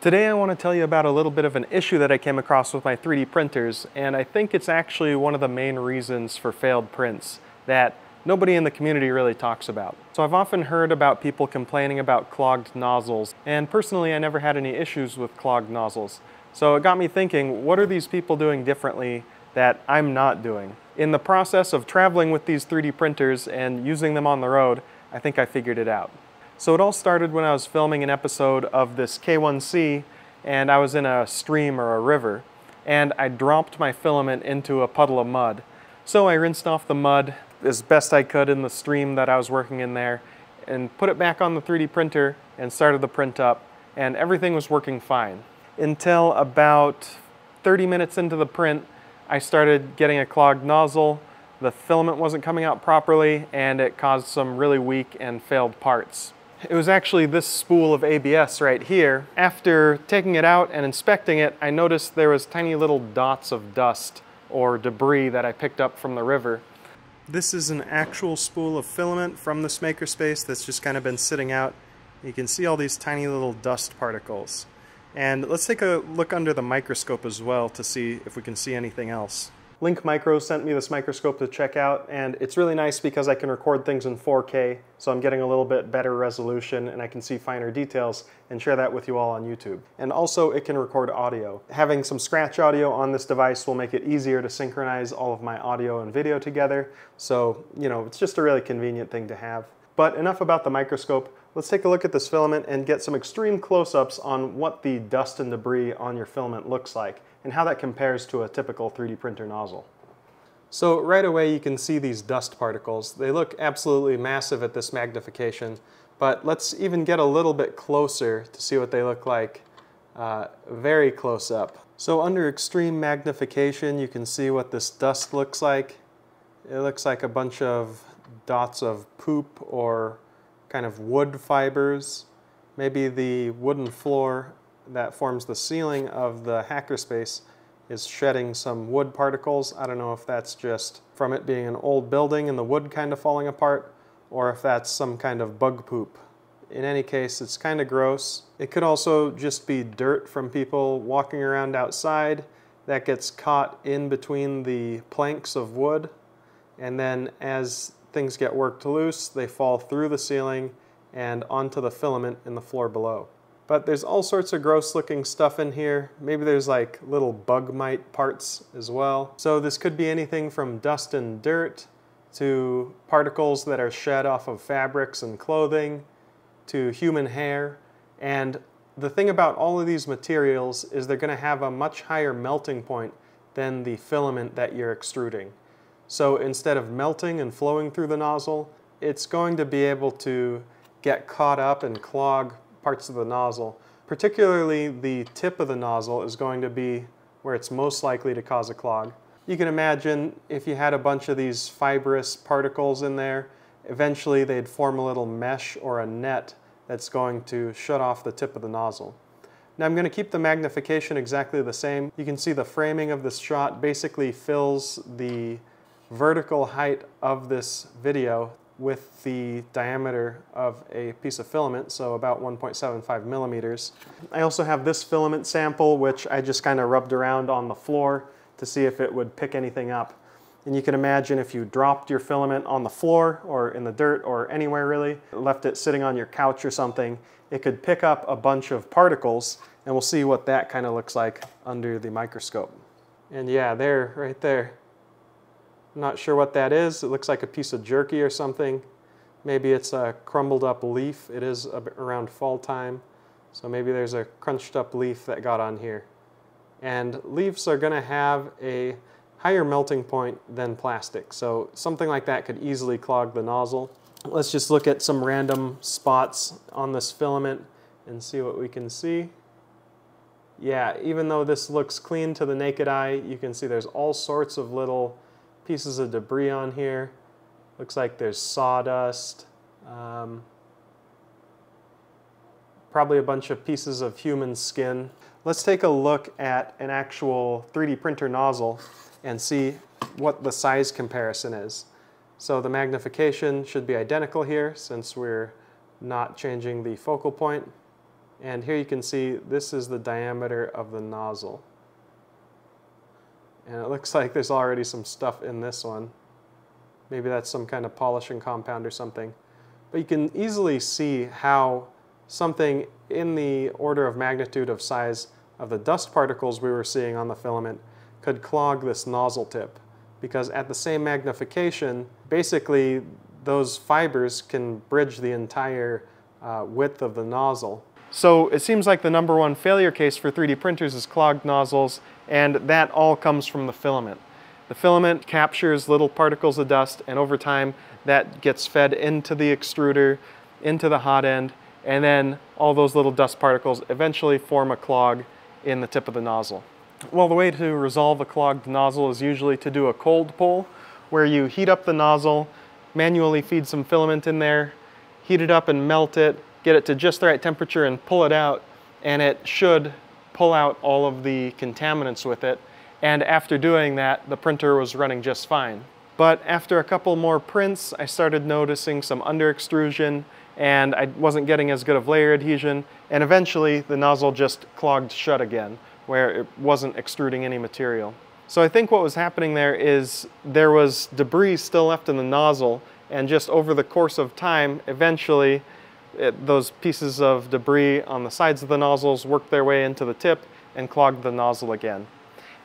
Today I want to tell you about a little bit of an issue that I came across with my 3D printers, and I think it's actually one of the main reasons for failed prints that nobody in the community really talks about. So I've often heard about people complaining about clogged nozzles, and personally I never had any issues with clogged nozzles. So it got me thinking, what are these people doing differently that I'm not doing? In the process of traveling with these 3D printers and using them on the road, I think I figured it out. So it all started when I was filming an episode of this K1C and I was in a stream or a river and I dropped my filament into a puddle of mud. So I rinsed off the mud as best I could in the stream that I was working in there and put it back on the 3D printer and started the print up and everything was working fine. Until about 30 minutes into the print, I started getting a clogged nozzle, the filament wasn't coming out properly, and it caused some really weak and failed parts. It was actually this spool of ABS right here. After taking it out and inspecting it, I noticed there was tiny little dots of dust or debris that I picked up from the river. This is an actual spool of filament from this makerspace that's just kind of been sitting out. You can see all these tiny little dust particles. And let's take a look under the microscope as well to see if we can see anything else. LinkMicro sent me this microscope to check out and it's really nice because I can record things in 4K so I'm getting a little bit better resolution and I can see finer details and share that with you all on YouTube. And also it can record audio. Having some scratch audio on this device will make it easier to synchronize all of my audio and video together so you know it's just a really convenient thing to have. But enough about the microscope. Let's take a look at this filament and get some extreme close-ups on what the dust and debris on your filament looks like and how that compares to a typical 3D printer nozzle. So right away you can see these dust particles. They look absolutely massive at this magnification, but let's even get a little bit closer to see what they look like uh, very close up. So under extreme magnification you can see what this dust looks like. It looks like a bunch of dots of poop or kind of wood fibers. Maybe the wooden floor that forms the ceiling of the hackerspace is shedding some wood particles. I don't know if that's just from it being an old building and the wood kind of falling apart, or if that's some kind of bug poop. In any case, it's kind of gross. It could also just be dirt from people walking around outside that gets caught in between the planks of wood. And then as things get worked loose, they fall through the ceiling and onto the filament in the floor below. But there's all sorts of gross looking stuff in here. Maybe there's like little bug mite parts as well. So this could be anything from dust and dirt to particles that are shed off of fabrics and clothing to human hair. And the thing about all of these materials is they're going to have a much higher melting point than the filament that you're extruding. So instead of melting and flowing through the nozzle, it's going to be able to get caught up and clog parts of the nozzle. Particularly the tip of the nozzle is going to be where it's most likely to cause a clog. You can imagine if you had a bunch of these fibrous particles in there, eventually they'd form a little mesh or a net that's going to shut off the tip of the nozzle. Now I'm going to keep the magnification exactly the same. You can see the framing of this shot basically fills the vertical height of this video with the diameter of a piece of filament, so about 1.75 millimeters. I also have this filament sample, which I just kind of rubbed around on the floor to see if it would pick anything up. And you can imagine if you dropped your filament on the floor or in the dirt or anywhere really, left it sitting on your couch or something, it could pick up a bunch of particles and we'll see what that kind of looks like under the microscope. And yeah, there, right there. Not sure what that is. It looks like a piece of jerky or something. Maybe it's a crumbled up leaf. It is around fall time. So maybe there's a crunched up leaf that got on here. And leaves are going to have a higher melting point than plastic. So something like that could easily clog the nozzle. Let's just look at some random spots on this filament and see what we can see. Yeah, even though this looks clean to the naked eye, you can see there's all sorts of little pieces of debris on here. Looks like there's sawdust. Um, probably a bunch of pieces of human skin. Let's take a look at an actual 3D printer nozzle and see what the size comparison is. So the magnification should be identical here since we're not changing the focal point. And here you can see this is the diameter of the nozzle. And it looks like there's already some stuff in this one. Maybe that's some kind of polishing compound or something. But you can easily see how something in the order of magnitude of size of the dust particles we were seeing on the filament could clog this nozzle tip. Because at the same magnification, basically those fibers can bridge the entire uh, width of the nozzle. So it seems like the number one failure case for 3D printers is clogged nozzles, and that all comes from the filament. The filament captures little particles of dust, and over time that gets fed into the extruder, into the hot end, and then all those little dust particles eventually form a clog in the tip of the nozzle. Well, the way to resolve a clogged nozzle is usually to do a cold pull, where you heat up the nozzle, manually feed some filament in there, heat it up and melt it, get it to just the right temperature and pull it out, and it should pull out all of the contaminants with it. And after doing that, the printer was running just fine. But after a couple more prints, I started noticing some under extrusion and I wasn't getting as good of layer adhesion. And eventually the nozzle just clogged shut again where it wasn't extruding any material. So I think what was happening there is there was debris still left in the nozzle and just over the course of time, eventually it, those pieces of debris on the sides of the nozzles worked their way into the tip and clogged the nozzle again.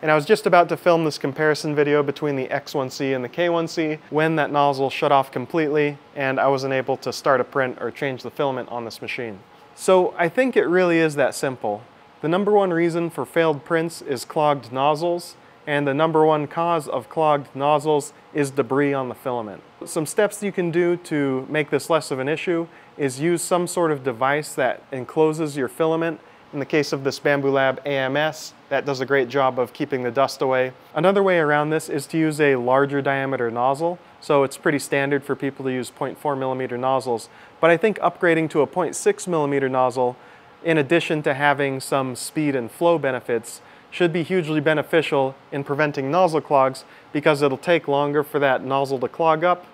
And I was just about to film this comparison video between the X1C and the K1C when that nozzle shut off completely and I wasn't able to start a print or change the filament on this machine. So I think it really is that simple. The number one reason for failed prints is clogged nozzles and the number one cause of clogged nozzles is debris on the filament. Some steps you can do to make this less of an issue is use some sort of device that encloses your filament in the case of this Bambu Lab AMS, that does a great job of keeping the dust away. Another way around this is to use a larger diameter nozzle. So it's pretty standard for people to use 0.4 millimeter nozzles. But I think upgrading to a 0.6 millimeter nozzle, in addition to having some speed and flow benefits, should be hugely beneficial in preventing nozzle clogs because it'll take longer for that nozzle to clog up.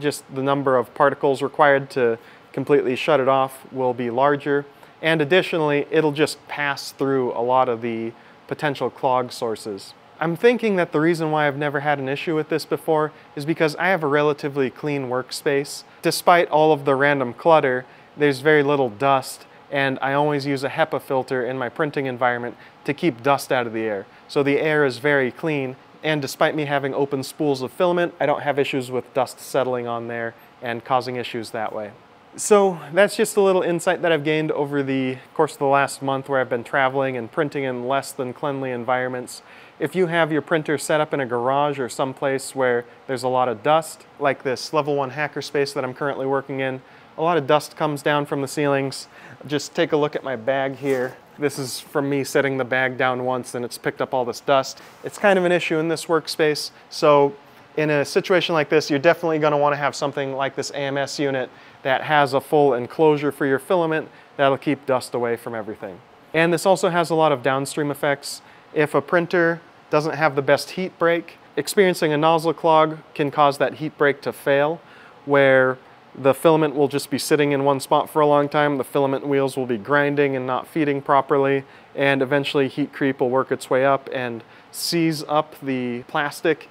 Just the number of particles required to completely shut it off will be larger. And additionally, it'll just pass through a lot of the potential clog sources. I'm thinking that the reason why I've never had an issue with this before is because I have a relatively clean workspace. Despite all of the random clutter, there's very little dust and I always use a HEPA filter in my printing environment to keep dust out of the air. So the air is very clean and despite me having open spools of filament, I don't have issues with dust settling on there and causing issues that way. So that's just a little insight that I've gained over the course of the last month where I've been traveling and printing in less than cleanly environments. If you have your printer set up in a garage or someplace where there's a lot of dust, like this level one hackerspace that I'm currently working in, a lot of dust comes down from the ceilings. Just take a look at my bag here. This is from me setting the bag down once and it's picked up all this dust. It's kind of an issue in this workspace. So in a situation like this, you're definitely going to want to have something like this AMS unit that has a full enclosure for your filament that'll keep dust away from everything. And this also has a lot of downstream effects. If a printer doesn't have the best heat break, experiencing a nozzle clog can cause that heat break to fail, where the filament will just be sitting in one spot for a long time, the filament wheels will be grinding and not feeding properly, and eventually heat creep will work its way up and seize up the plastic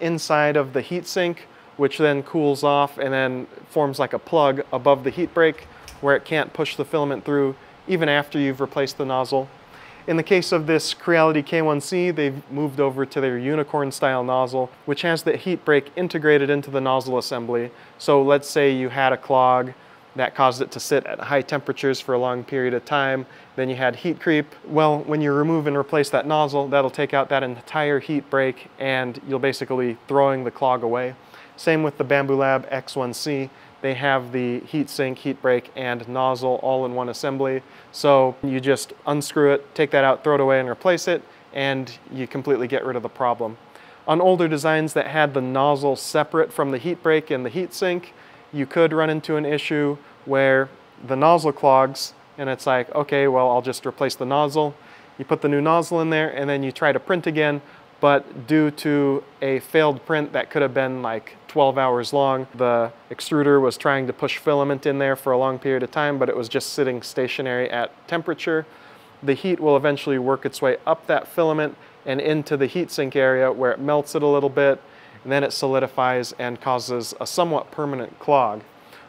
inside of the heatsink, which then cools off and then forms like a plug above the heat break where it can't push the filament through even after you've replaced the nozzle. In the case of this Creality K1C, they've moved over to their unicorn style nozzle, which has the heat break integrated into the nozzle assembly. So let's say you had a clog that caused it to sit at high temperatures for a long period of time. Then you had heat creep. Well, when you remove and replace that nozzle, that'll take out that entire heat break and you'll basically throwing the clog away. Same with the Bambu Lab X1C. They have the heat sink, heat break, and nozzle all in one assembly. So you just unscrew it, take that out, throw it away and replace it, and you completely get rid of the problem. On older designs that had the nozzle separate from the heat break and the heat sink, you could run into an issue where the nozzle clogs and it's like, okay, well, I'll just replace the nozzle. You put the new nozzle in there and then you try to print again, but due to a failed print that could have been like 12 hours long, the extruder was trying to push filament in there for a long period of time, but it was just sitting stationary at temperature. The heat will eventually work its way up that filament and into the heatsink area where it melts it a little bit, and then it solidifies and causes a somewhat permanent clog,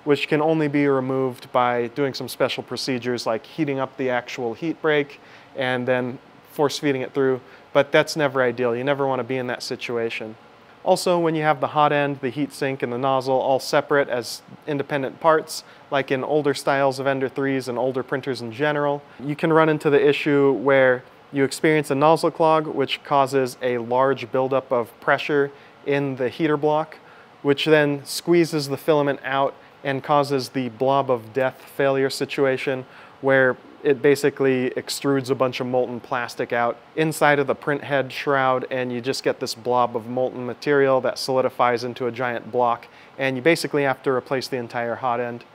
which can only be removed by doing some special procedures like heating up the actual heat break and then force feeding it through but that's never ideal. You never want to be in that situation. Also, when you have the hot end, the heat sink, and the nozzle all separate as independent parts, like in older styles of Ender 3s and older printers in general, you can run into the issue where you experience a nozzle clog, which causes a large buildup of pressure in the heater block, which then squeezes the filament out and causes the blob of death failure situation where it basically extrudes a bunch of molten plastic out inside of the print head shroud and you just get this blob of molten material that solidifies into a giant block and you basically have to replace the entire hot end.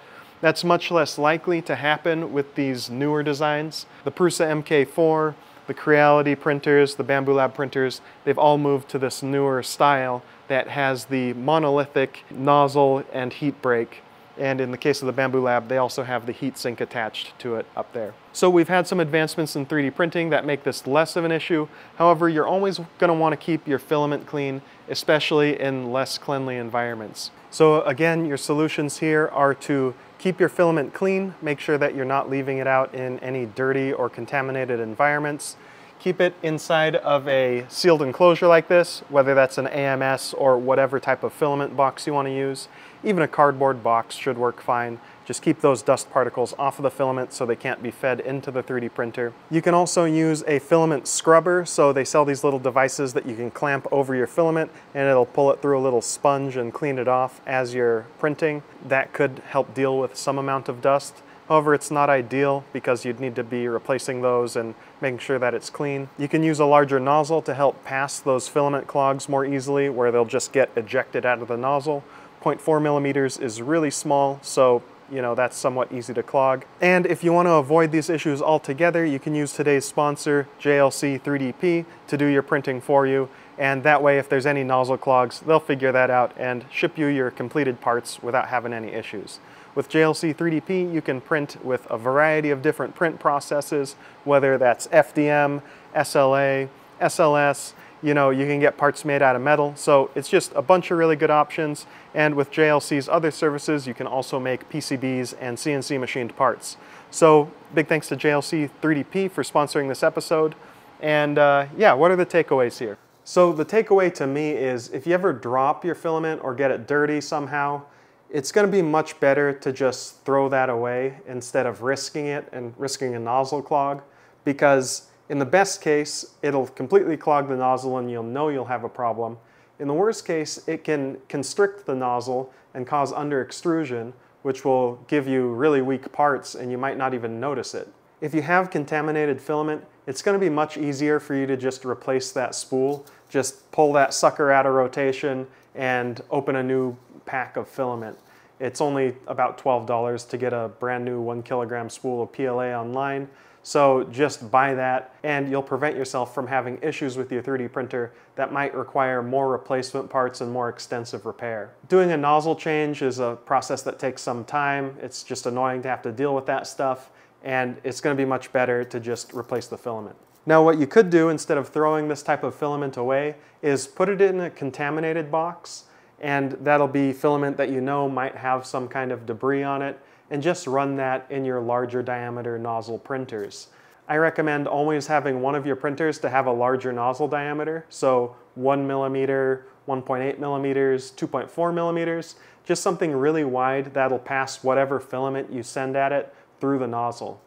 That's much less likely to happen with these newer designs. The Prusa MK4, the Creality printers, the Bambu Lab printers, they've all moved to this newer style that has the monolithic nozzle and heat break and in the case of the Bambu Lab, they also have the heat sink attached to it up there. So we've had some advancements in 3D printing that make this less of an issue. However, you're always gonna wanna keep your filament clean, especially in less cleanly environments. So again, your solutions here are to keep your filament clean, make sure that you're not leaving it out in any dirty or contaminated environments, Keep it inside of a sealed enclosure like this, whether that's an AMS or whatever type of filament box you want to use. Even a cardboard box should work fine. Just keep those dust particles off of the filament so they can't be fed into the 3D printer. You can also use a filament scrubber. So they sell these little devices that you can clamp over your filament and it'll pull it through a little sponge and clean it off as you're printing. That could help deal with some amount of dust. However, it's not ideal because you'd need to be replacing those and making sure that it's clean. You can use a larger nozzle to help pass those filament clogs more easily where they'll just get ejected out of the nozzle. 0.4 millimeters is really small, so you know, that's somewhat easy to clog. And if you want to avoid these issues altogether, you can use today's sponsor, JLC 3DP, to do your printing for you. And that way, if there's any nozzle clogs, they'll figure that out and ship you your completed parts without having any issues. With JLC 3DP, you can print with a variety of different print processes, whether that's FDM, SLA, SLS, you know, you can get parts made out of metal. So it's just a bunch of really good options. And with JLC's other services, you can also make PCBs and CNC machined parts. So big thanks to JLC 3DP for sponsoring this episode. And uh, yeah, what are the takeaways here? So the takeaway to me is if you ever drop your filament or get it dirty somehow, it's going to be much better to just throw that away instead of risking it and risking a nozzle clog because in the best case, it'll completely clog the nozzle and you'll know you'll have a problem. In the worst case, it can constrict the nozzle and cause under extrusion, which will give you really weak parts and you might not even notice it. If you have contaminated filament, it's going to be much easier for you to just replace that spool. Just pull that sucker out of rotation and open a new pack of filament. It's only about $12 to get a brand new one kilogram spool of PLA online. So just buy that and you'll prevent yourself from having issues with your 3D printer that might require more replacement parts and more extensive repair. Doing a nozzle change is a process that takes some time. It's just annoying to have to deal with that stuff and it's gonna be much better to just replace the filament. Now what you could do instead of throwing this type of filament away is put it in a contaminated box and that'll be filament that you know might have some kind of debris on it and just run that in your larger diameter nozzle printers. I recommend always having one of your printers to have a larger nozzle diameter, so one millimeter, 1.8 millimeters, 2.4 millimeters, just something really wide that'll pass whatever filament you send at it through the nozzle.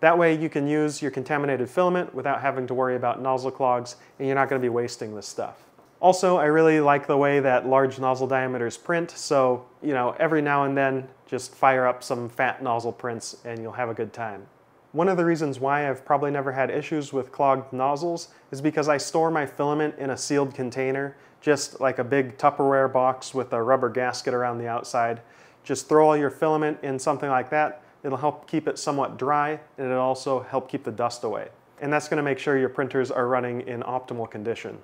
That way you can use your contaminated filament without having to worry about nozzle clogs and you're not going to be wasting this stuff. Also, I really like the way that large nozzle diameters print, so you know, every now and then just fire up some fat nozzle prints and you'll have a good time. One of the reasons why I've probably never had issues with clogged nozzles is because I store my filament in a sealed container, just like a big Tupperware box with a rubber gasket around the outside. Just throw all your filament in something like that. It'll help keep it somewhat dry and it'll also help keep the dust away. And that's gonna make sure your printers are running in optimal condition.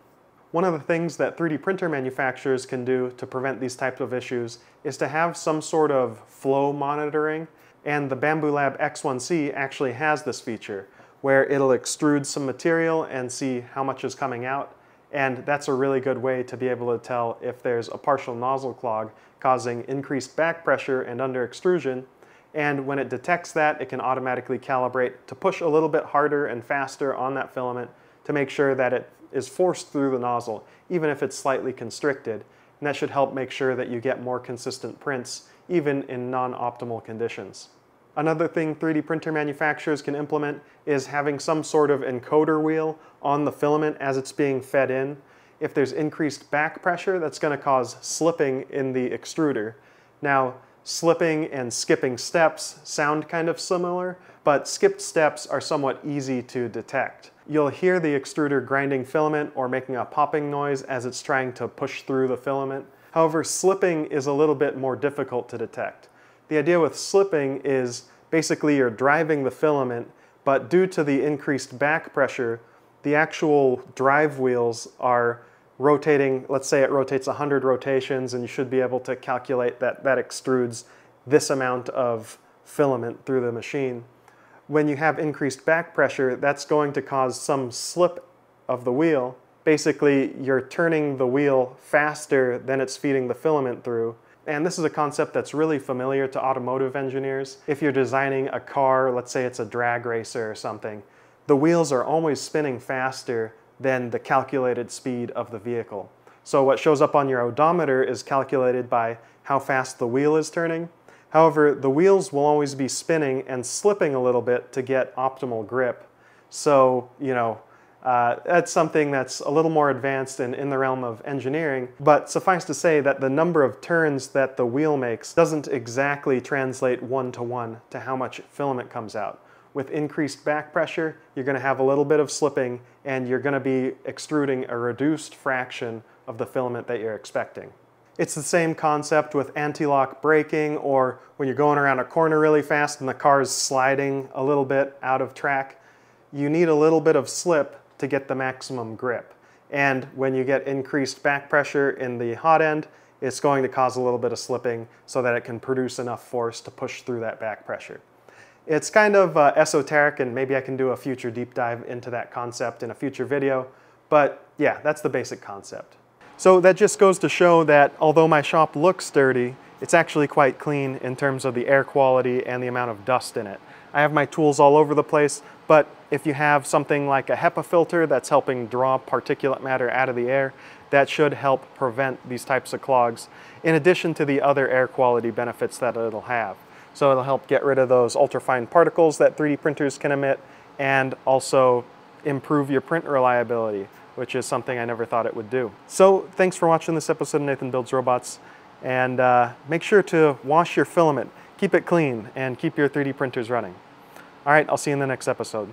One of the things that 3D printer manufacturers can do to prevent these types of issues is to have some sort of flow monitoring, and the Bambu Lab X1C actually has this feature where it'll extrude some material and see how much is coming out, and that's a really good way to be able to tell if there's a partial nozzle clog causing increased back pressure and under extrusion, and when it detects that, it can automatically calibrate to push a little bit harder and faster on that filament to make sure that it is forced through the nozzle, even if it's slightly constricted. And that should help make sure that you get more consistent prints, even in non-optimal conditions. Another thing 3D printer manufacturers can implement is having some sort of encoder wheel on the filament as it's being fed in. If there's increased back pressure, that's going to cause slipping in the extruder. Now, slipping and skipping steps sound kind of similar, but skipped steps are somewhat easy to detect. You'll hear the extruder grinding filament or making a popping noise as it's trying to push through the filament. However, slipping is a little bit more difficult to detect. The idea with slipping is basically you're driving the filament, but due to the increased back pressure, the actual drive wheels are rotating, let's say it rotates 100 rotations and you should be able to calculate that that extrudes this amount of filament through the machine when you have increased back pressure, that's going to cause some slip of the wheel. Basically, you're turning the wheel faster than it's feeding the filament through. And this is a concept that's really familiar to automotive engineers. If you're designing a car, let's say it's a drag racer or something, the wheels are always spinning faster than the calculated speed of the vehicle. So what shows up on your odometer is calculated by how fast the wheel is turning. However, the wheels will always be spinning and slipping a little bit to get optimal grip. So, you know, uh, that's something that's a little more advanced in the realm of engineering, but suffice to say that the number of turns that the wheel makes doesn't exactly translate one-to-one -to, -one to how much filament comes out. With increased back pressure, you're going to have a little bit of slipping and you're going to be extruding a reduced fraction of the filament that you're expecting. It's the same concept with anti-lock braking or when you're going around a corner really fast and the car is sliding a little bit out of track. You need a little bit of slip to get the maximum grip. And when you get increased back pressure in the hot end, it's going to cause a little bit of slipping so that it can produce enough force to push through that back pressure. It's kind of uh, esoteric and maybe I can do a future deep dive into that concept in a future video, but yeah, that's the basic concept. So that just goes to show that although my shop looks dirty, it's actually quite clean in terms of the air quality and the amount of dust in it. I have my tools all over the place, but if you have something like a HEPA filter that's helping draw particulate matter out of the air, that should help prevent these types of clogs, in addition to the other air quality benefits that it'll have. So it'll help get rid of those ultrafine particles that 3D printers can emit and also improve your print reliability which is something I never thought it would do. So thanks for watching this episode of Nathan Builds Robots, and uh, make sure to wash your filament, keep it clean, and keep your 3D printers running. All right, I'll see you in the next episode.